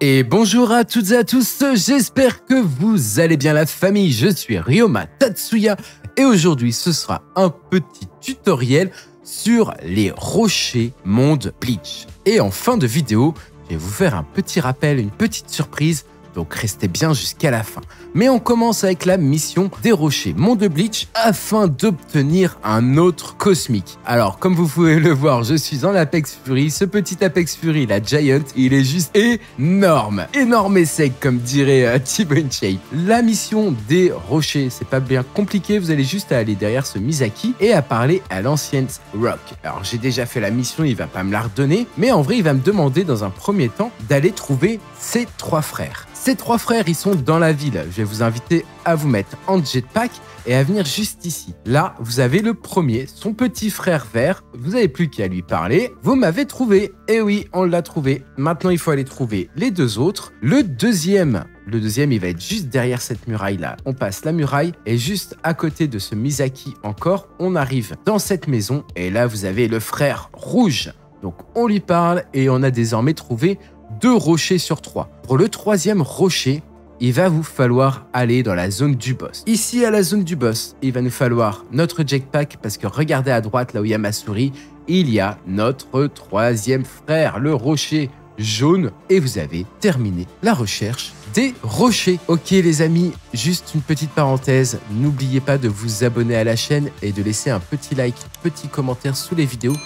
Et bonjour à toutes et à tous, j'espère que vous allez bien la famille, je suis Ryoma Tatsuya et aujourd'hui ce sera un petit tutoriel sur les rochers monde Bleach. Et en fin de vidéo, je vais vous faire un petit rappel, une petite surprise donc restez bien jusqu'à la fin. Mais on commence avec la mission des rochers Mont de Bleach afin d'obtenir un autre cosmique. Alors comme vous pouvez le voir, je suis en Apex Fury. Ce petit Apex Fury, la Giant, il est juste énorme. Énorme et sec comme dirait euh, T-Bone Shape. La mission des rochers, c'est pas bien compliqué, vous allez juste aller derrière ce Misaki et à parler à l'ancienne Rock. Alors j'ai déjà fait la mission, il va pas me la redonner, mais en vrai il va me demander dans un premier temps d'aller trouver ses trois frères. Ces trois frères, ils sont dans la ville. Je vais vous inviter à vous mettre en jetpack et à venir juste ici. Là, vous avez le premier, son petit frère vert. Vous n'avez plus qu'à lui parler. Vous m'avez trouvé. Et oui, on l'a trouvé. Maintenant, il faut aller trouver les deux autres. Le deuxième, le deuxième, il va être juste derrière cette muraille-là. On passe la muraille et juste à côté de ce Misaki encore, on arrive dans cette maison. Et là, vous avez le frère rouge. Donc, on lui parle et on a désormais trouvé deux rochers sur trois. Pour le troisième rocher, il va vous falloir aller dans la zone du boss. Ici, à la zone du boss, il va nous falloir notre jetpack parce que regardez à droite, là où il y a ma souris, il y a notre troisième frère, le rocher jaune. Et vous avez terminé la recherche des rochers. Ok les amis, juste une petite parenthèse, n'oubliez pas de vous abonner à la chaîne et de laisser un petit like, petit commentaire sous les vidéos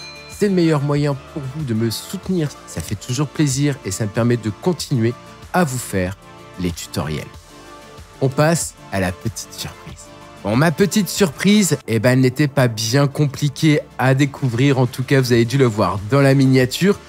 c'est le meilleur moyen pour vous de me soutenir. Ça fait toujours plaisir et ça me permet de continuer à vous faire les tutoriels. On passe à la petite surprise. Bon, ma petite surprise, eh ben, elle n'était pas bien compliquée à découvrir. En tout cas, vous avez dû le voir dans la miniature.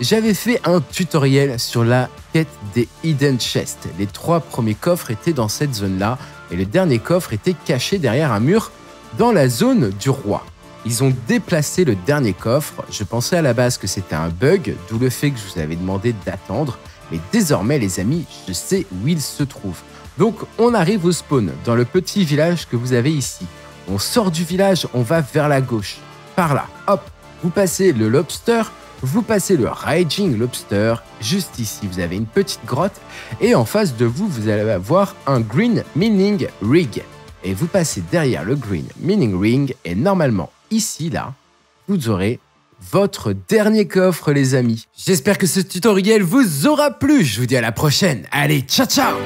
J'avais fait un tutoriel sur la quête des Hidden Chests. Les trois premiers coffres étaient dans cette zone-là et le dernier coffre était caché derrière un mur dans la zone du roi. Ils ont déplacé le dernier coffre. Je pensais à la base que c'était un bug, d'où le fait que je vous avais demandé d'attendre. Mais désormais, les amis, je sais où il se trouve. Donc, on arrive au spawn, dans le petit village que vous avez ici. On sort du village, on va vers la gauche. Par là, hop, vous passez le lobster, vous passez le Raging Lobster. Juste ici, vous avez une petite grotte. Et en face de vous, vous allez avoir un Green Mining Rig. Et vous passez derrière le Green Mining Ring et normalement, ici, là, vous aurez votre dernier coffre, les amis. J'espère que ce tutoriel vous aura plu. Je vous dis à la prochaine. Allez, ciao, ciao